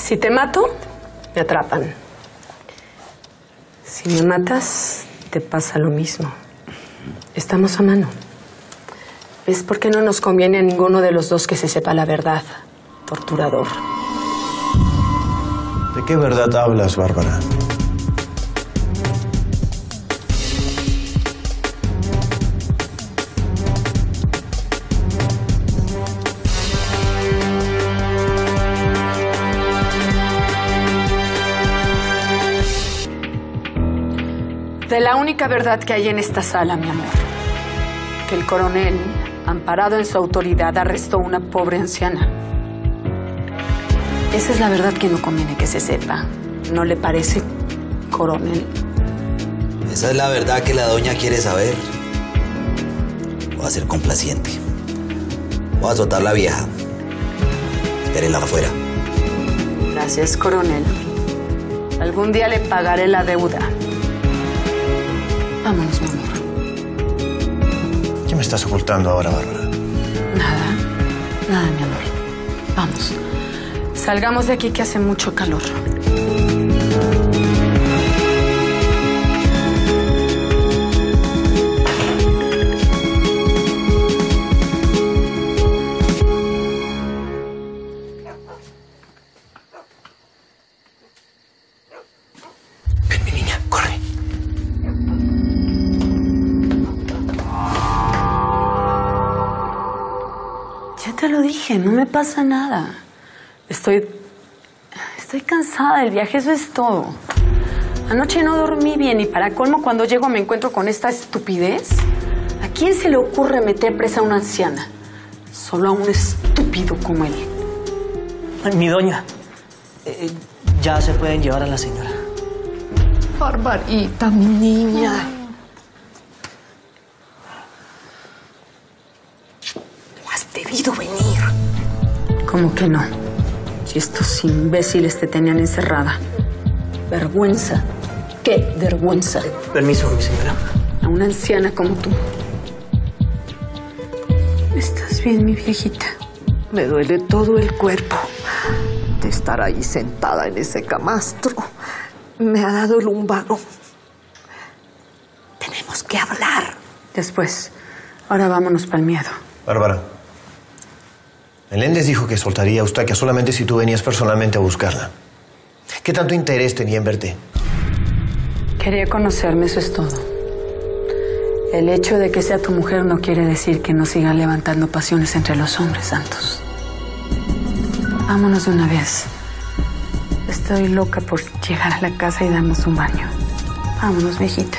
Si te mato, me atrapan. Si me matas, te pasa lo mismo. Estamos a mano. ¿Ves por qué no nos conviene a ninguno de los dos que se sepa la verdad? Torturador. ¿De qué verdad hablas, Bárbara? De la única verdad que hay en esta sala, mi amor. Que el coronel, amparado en su autoridad, arrestó a una pobre anciana. Esa es la verdad que no conviene que se sepa. ¿No le parece, coronel? Esa es la verdad que la doña quiere saber. Voy a ser complaciente. Voy a azotar la vieja. Espérenla afuera. Gracias, coronel. Algún día le pagaré la deuda. Vámonos, mi amor. ¿Qué me estás ocultando ahora, Bárbara? Nada, nada, mi amor. Vamos. Salgamos de aquí que hace mucho calor. Te lo dije, no me pasa nada. Estoy. Estoy cansada del viaje, eso es todo. Anoche no dormí bien y para colmo cuando llego me encuentro con esta estupidez. ¿A quién se le ocurre meter presa a una anciana? Solo a un estúpido como él. Mi doña, eh, ya se pueden llevar a la señora. Barbarita, mi niña. No has debido venir. ¿Cómo que no? Si estos imbéciles te tenían encerrada. Vergüenza. ¿Qué vergüenza? Permiso, mi señora. A una anciana como tú. ¿Estás bien, mi viejita? Me duele todo el cuerpo de estar ahí sentada en ese camastro. Me ha dado lumbago. Tenemos que hablar. Después. Ahora vámonos para el miedo. Bárbara. Meléndez dijo que soltaría a Eustaquia solamente si tú venías personalmente a buscarla. ¿Qué tanto interés tenía en verte? Quería conocerme, eso es todo. El hecho de que sea tu mujer no quiere decir que no siga levantando pasiones entre los hombres santos. Vámonos de una vez. Estoy loca por llegar a la casa y darnos un baño. Vámonos, viejita.